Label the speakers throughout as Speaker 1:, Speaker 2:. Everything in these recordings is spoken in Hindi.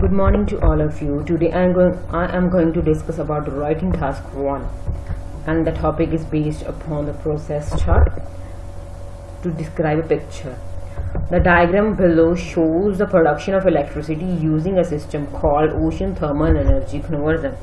Speaker 1: Good morning to all of you. Today I am going I am going to discuss about writing task 1 and the topic is based upon the process chart to describe a picture. The diagram below shows the production of electricity using a system called ocean thermal energy conversion.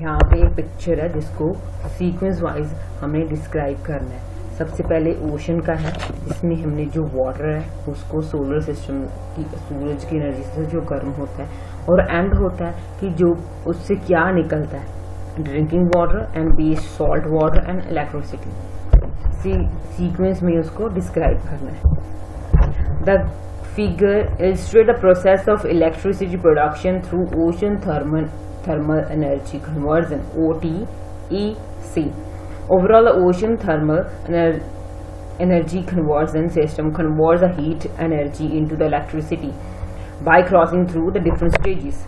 Speaker 1: यहाँ पे एक पिक्चर है जिसको सीक्वेंस वाइज हमें डिस्क्राइब करना है सबसे पहले ओशन का है इसमें हमने जो वाटर है, उसको सोलर सिस्टम की सूरज की एनर्जी से जो गर्म होता है और एंड होता है कि जो उससे क्या निकलता है। Drinking water and base salt water and electricity sequence में उसको डिस्क्राइब करना है। The figure illustrate the process of electricity production through ocean thermal thermal energy conversion O T E C Overall, the ocean thermal ener energy conversion system converts the heat energy into the electricity by crossing through the different stages.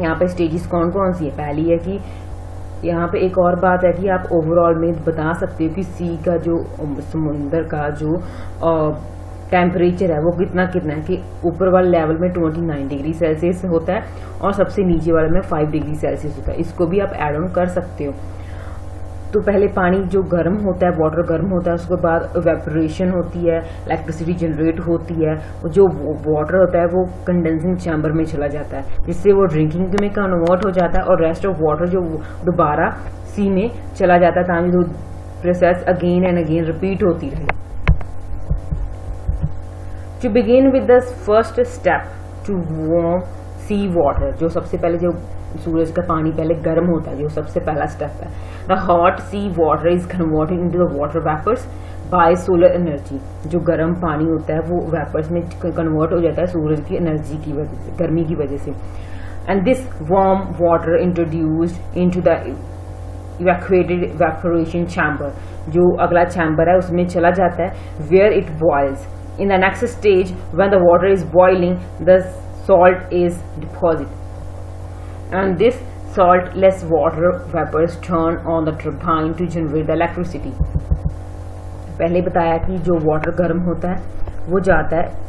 Speaker 1: यहाँ पे स्टेजेस कौन कौन सी है? पहली है कि यहाँ पे एक और बात है कि आप ओवरऑल में बता सकते हो कि सी का जो समुंदर का जो टेम्परेचर है वो कितना कितना है कि ऊपर वाले लेवल में 29 डिग्री सेल्सियस होता है और सबसे नीचे वाले में 5 डिग्री सेल्सियस होता है। इसको भी आप एड ऑन कर सकते हो। तो पहले पानी जो गर्म होता है वाटर गर्म होता है, उसके बाद वेपोरेशन होती है इलेक्ट्रिसिटी जनरेट होती है जो वाटर होता है, वो कंडेंसिंग चैम्बर में चला जाता है, जिससे वो ड्रिंकिंग में कन्वर्ट हो जाता है और रेस्ट ऑफ़ वाटर जो दोबारा सी में चला जाता है, ताकि process again and again repeat होती रहे। To begin with first step to warm sea water जो सबसे पहले जो सूरज का पानी पहले गर्म होता है, जो सबसे पहला स्टेप है। The hot sea water is converted into the water vapours by solar energy जो गर्म पानी होता है, वो वेपर्स में कन्वर्ट हो जाता है सूरज की एनर्जी की वजह से, गर्मी की वजह से। And this warm water introduced into the evacuated evaporation chamber जो अगला चैम्बर है, उसमें चला जाता है where it boils in the next stage when the water is boiling the salt is deposited. And this saltless water vapors turn on the turbine to generate the electricity. पहले बताया कि जो वाटर गर्म होता है, वो जाता है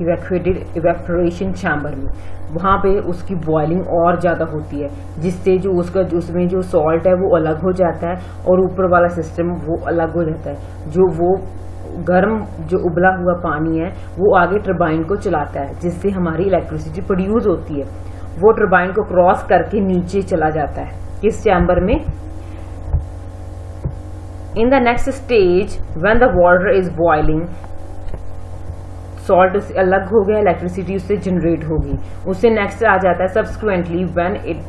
Speaker 1: इवेक्यूएटेड इवेपोरेशन चैम्बर में। वहाँ पे उसकी बॉइलिंग और ज़्यादा होती है, जिससे जो उसका जो उसमें जो सॉल्ट है, वो अलग हो जाता है और ऊपर वाला सिस्टम वो अलग हो जाता है। जो वो गर्म जो उबला हुआ पानी है, वो आगे टर्बाइन को चलाता है, जिससे हमारी इलेक्ट्रिसिटी प्रोड्यूस होती है। वो टर्बाइन को क्रॉस करके नीचे चला जाता है। किस चैम्बर में in the next stage when the water is boiling salt उससे अलग हो गया इलेक्ट्रिसिटी उससे जनरेट होगी। उससे नेक्स्ट आ जाता है subsequently when it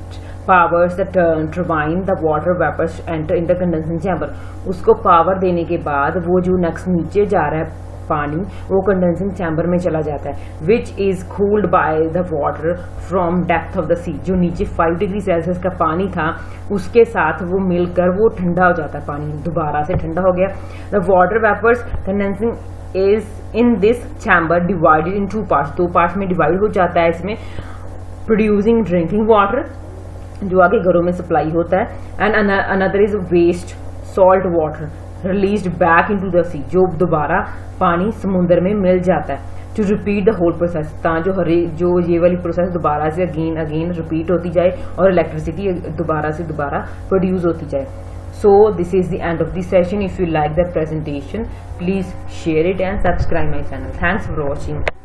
Speaker 1: powers the turbine the water vapours enter in the condensing chamber उसको पावर देने के बाद वो जो नेक्स्ट नीचे जा रहा है पानी, वो कंडेंसिंग चैम्बर में चला जाता है which is cooled by the water from depth of the sea जो नीचे फाइव डिग्री सेल्सियस का पानी था, उसके साथ वो मिलकर वो ठंडा हो जाता है पानी, दोबारा से ठंडा हो गया। The water vapours condensing is in this chamber divided in two part दो पार्ट में डिवाइड हो जाता है इसमें प्रोड्यूसिंग ड्रिंकिंग वाटर जो आगे घरों में सप्लाई होता है and another is waste salt water release back into the sea जो दोबारा पानी समुद्र में मिल जाता है। To repeat the whole process ता जो हरे, जो ये वाली प्रोसेस दोबारा से अगेन अगेन रिपीट होती जाए, और इलेक्ट्रिसिटी दोबारा से दोबारा प्रोड्यूस होती जाए। So, this is the end of the session. If you like the presentation, please share it and subscribe my channel. Thanks for watching.